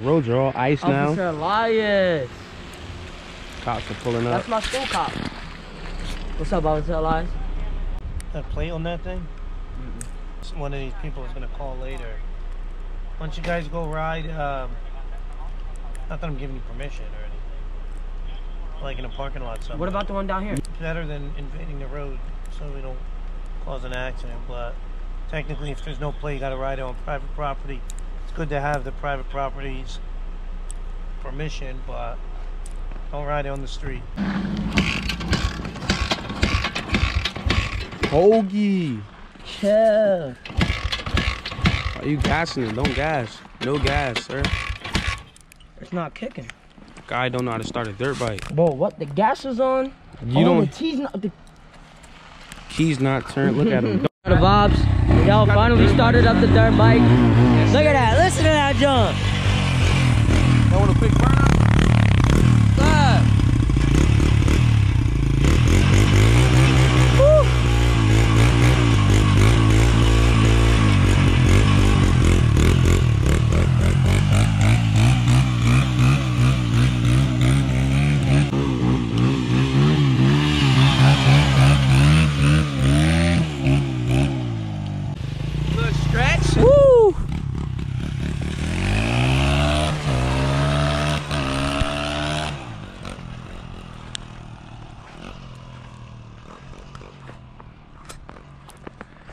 Roads are all ice now. Officer Elias. Cops are pulling up. That's my school cop. What's up, Officer Elias? That plate on that thing? One of these people is gonna call later. Why don't you guys go ride? Um, not that I'm giving you permission or anything. Like in a parking lot somewhere. What about the one down here? better than invading the road so we don't cause an accident. But technically, if there's no plate, you gotta ride it on private property. It's good to have the private property's permission, but don't ride on the street. Hoagie. Yeah. Are you gassing it? Don't gas. No gas, sir. It's not kicking. Guy don't know how to start a dirt bike. Bro, what? The gas is on? You oh, don't. The T's not. The, Keys not turned. Look at him. the vibes. Y'all finally started up the dirt bike. Look at that. Listen to that jump.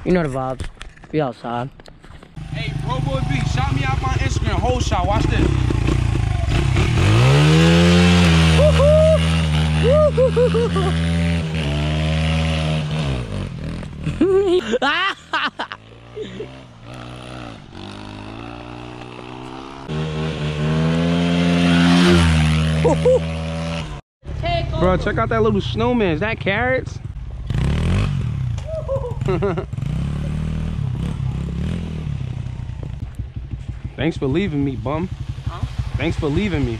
You know the vibes. Be outside. Hey, Robo B, shout me out my Instagram. Whole shot. Watch this. Bro, check out that little snowman. Is that carrots? Thanks for leaving me, bum. Thanks for leaving me.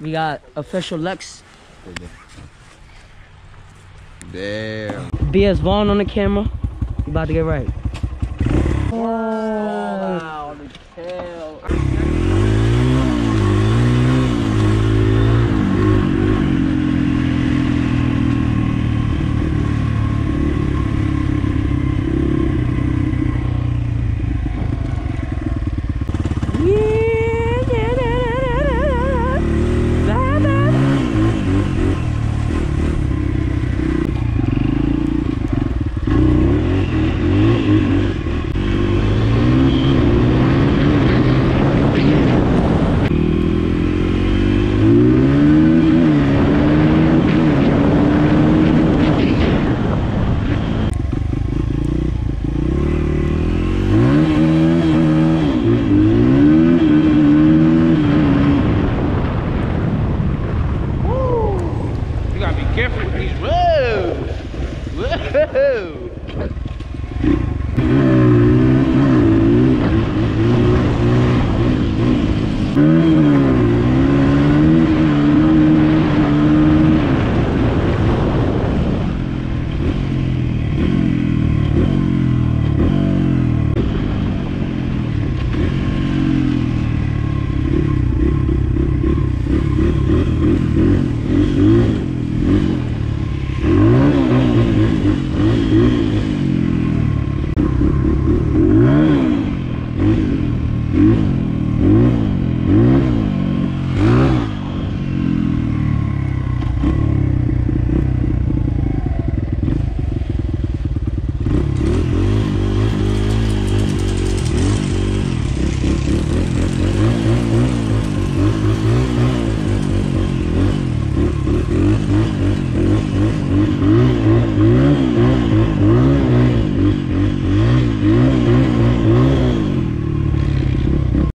We got official Lex. Damn. BS Vaughn on the camera. You about to get right. Oh. Careful with these roads. Whoa.